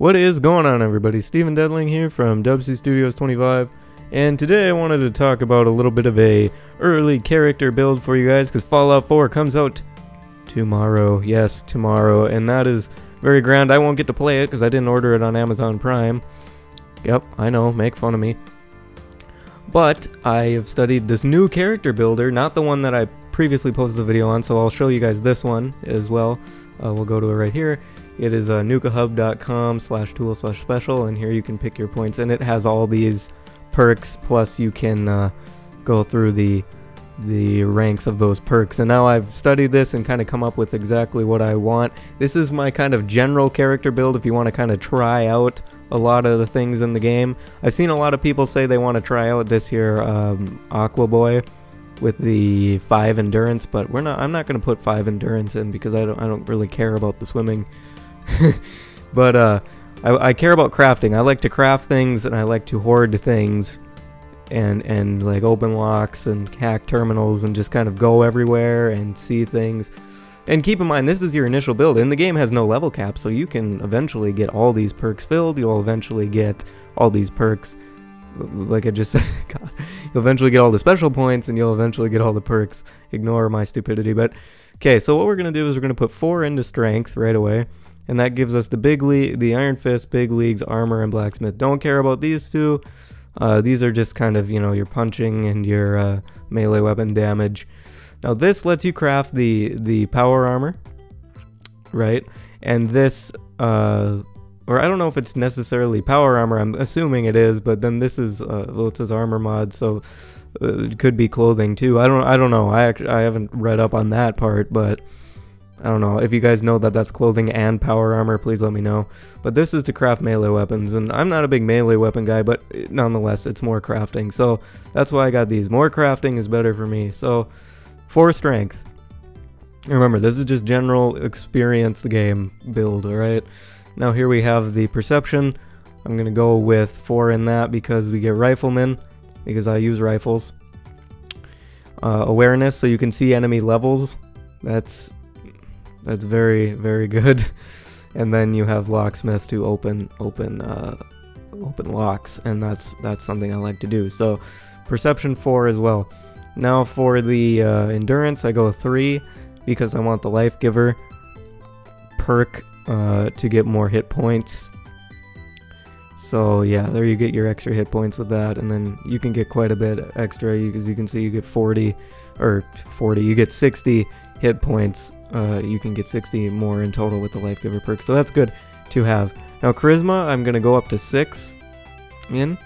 What is going on, everybody? Steven Deadling here from DubC Studios 25, and today I wanted to talk about a little bit of a early character build for you guys, because Fallout 4 comes out tomorrow. Yes, tomorrow, and that is very grand. I won't get to play it because I didn't order it on Amazon Prime. Yep, I know, make fun of me. But I have studied this new character builder, not the one that I previously posted a video on, so I'll show you guys this one as well. Uh, we'll go to it right here. It is uh, nukahub.com slash tool slash special, and here you can pick your points, and it has all these perks, plus you can uh, go through the the ranks of those perks. And now I've studied this and kind of come up with exactly what I want. This is my kind of general character build if you want to kind of try out a lot of the things in the game. I've seen a lot of people say they want to try out this here um, Aqua Boy with the five endurance, but we're not. I'm not going to put five endurance in because I don't. I don't really care about the swimming but uh, I, I, care about crafting. I like to craft things and I like to hoard things and and like open locks and hack terminals and just kind of go everywhere and see things. And keep in mind, this is your initial build, and the game has no level cap, so you can eventually get all these perks filled. You'll eventually get all these perks, like I just said, you'll eventually get all the special points, and you'll eventually get all the perks. Ignore my stupidity, but okay. So what we're gonna do is we're gonna put four into strength right away and that gives us the big league, the Iron Fist, Big Leagues, Armor, and Blacksmith. Don't care about these two. Uh, these are just kind of you know your punching and your uh, melee weapon damage. Now this lets you craft the the power armor, right? And this, uh, or I don't know if it's necessarily power armor. I'm assuming it is, but then this is uh, well, it says armor mod, so uh, it could be clothing too. I don't I don't know. I actually I haven't read up on that part, but. I don't know. If you guys know that that's clothing and power armor, please let me know. But this is to craft melee weapons, and I'm not a big melee weapon guy, but nonetheless, it's more crafting. So that's why I got these. More crafting is better for me. So, four strength. Remember, this is just general experience the game build, alright? Now here we have the perception. I'm going to go with four in that because we get riflemen, because I use rifles. Uh, awareness, so you can see enemy levels. That's that's very very good. and then you have locksmith to open open uh, open locks, and that's that's something I like to do. So perception four as well. Now for the uh, endurance, I go three because I want the life giver perk uh, to get more hit points. So yeah, there you get your extra hit points with that, and then you can get quite a bit extra. As you can see, you get 40 or 40, you get 60 hit points uh, you can get 60 more in total with the Life Giver perk, so that's good to have. Now Charisma, I'm going to go up to 6 in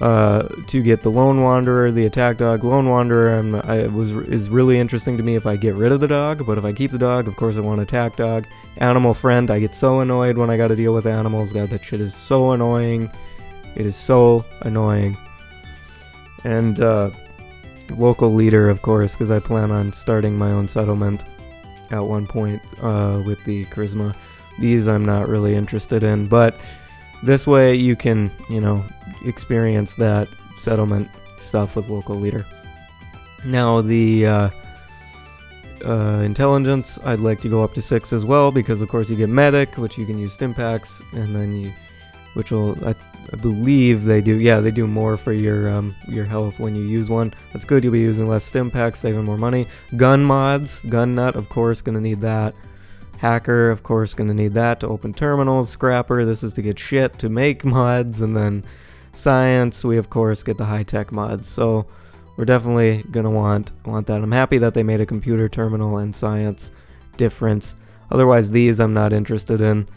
uh, to get the Lone Wanderer, the Attack Dog. Lone Wanderer I'm, I was is really interesting to me if I get rid of the dog, but if I keep the dog, of course I want Attack Dog. Animal Friend, I get so annoyed when I got to deal with animals. God, that shit is so annoying. It is so annoying. And uh, local leader, of course, because I plan on starting my own settlement at one point uh, with the charisma. These I'm not really interested in, but this way you can, you know, experience that settlement stuff with local leader. Now the uh, uh, intelligence, I'd like to go up to six as well because of course you get medic, which you can use stimpaks, and then you, which will I, I believe they do. Yeah, they do more for your um, your health when you use one. That's good. You'll be using less stimpaks, saving more money. Gun mods, gun nut, of course, gonna need that. Hacker, of course, gonna need that to open terminals. Scrapper, this is to get shit to make mods, and then science, we of course get the high tech mods. So we're definitely gonna want want that. I'm happy that they made a computer terminal and science difference. Otherwise, these I'm not interested in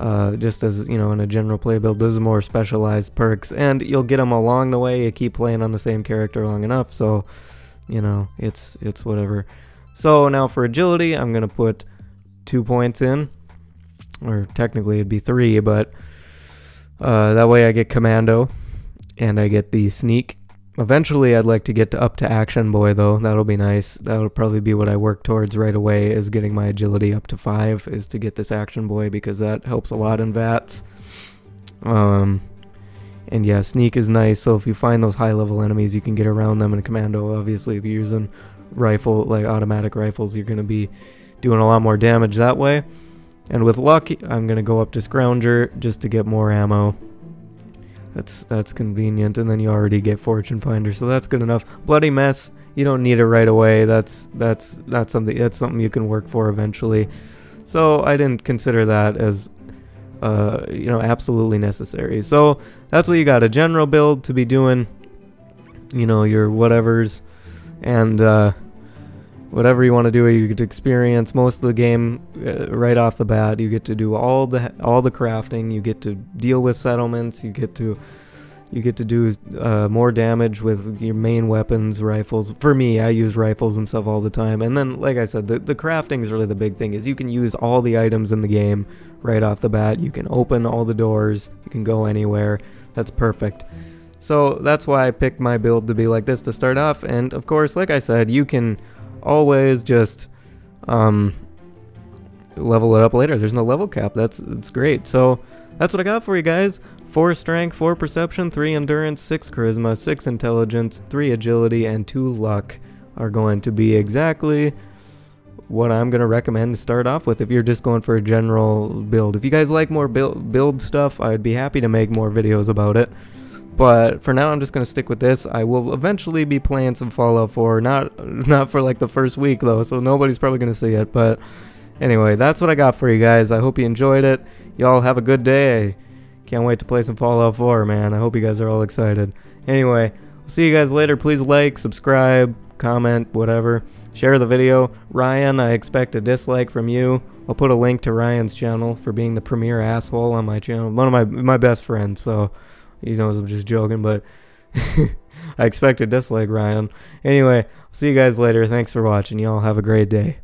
uh, just as you know in a general play build those are more specialized perks and you'll get them along the way. You keep playing on the same character long enough so you know it's it's whatever. So now for agility I'm gonna put two points in. Or technically it'd be three but uh, that way I get commando and I get the sneak Eventually, I'd like to get to up to Action Boy, though. That'll be nice. That'll probably be what I work towards right away, is getting my agility up to 5, is to get this Action Boy, because that helps a lot in VATS. Um, and yeah, Sneak is nice, so if you find those high-level enemies, you can get around them in Commando. Obviously, if you're using rifle, like automatic rifles, you're going to be doing a lot more damage that way. And with luck, I'm gonna go up to Scrounger just to get more ammo. That's that's convenient, and then you already get Fortune Finder, so that's good enough. Bloody Mess, you don't need it right away. That's that's that's something that's something you can work for eventually. So I didn't consider that as uh, you know absolutely necessary. So that's what you got a general build to be doing. You know your whatever's and uh, whatever you want to do, you get to experience most of the game uh, right off the bat. You get to do all the all the crafting. You get to deal with settlements. You get to you get to do uh, more damage with your main weapons, rifles. For me, I use rifles and stuff all the time. And then, like I said, the, the crafting is really the big thing. Is you can use all the items in the game right off the bat. You can open all the doors. You can go anywhere. That's perfect. So that's why I picked my build to be like this to start off. And of course, like I said, you can always just um, level it up later. There's no level cap. That's it's great. So that's what I got for you guys. 4 strength, 4 perception, 3 endurance, 6 charisma, 6 intelligence, 3 agility, and 2 luck are going to be exactly what I'm going to recommend to start off with if you're just going for a general build. If you guys like more build, build stuff, I'd be happy to make more videos about it. But for now, I'm just gonna stick with this. I will eventually be playing some Fallout 4, not not for like the first week though, so nobody's probably gonna see it. But anyway, that's what I got for you guys. I hope you enjoyed it. Y'all have a good day. Can't wait to play some Fallout 4, man. I hope you guys are all excited. Anyway, I'll see you guys later. Please like, subscribe, comment, whatever. Share the video. Ryan, I expect a dislike from you. I'll put a link to Ryan's channel for being the premier asshole on my channel. One of my my best friends, so he knows I'm just joking, but I expect a dislike, Ryan. Anyway, see you guys later. Thanks for watching. Y'all have a great day.